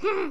Hmm.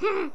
Hmm.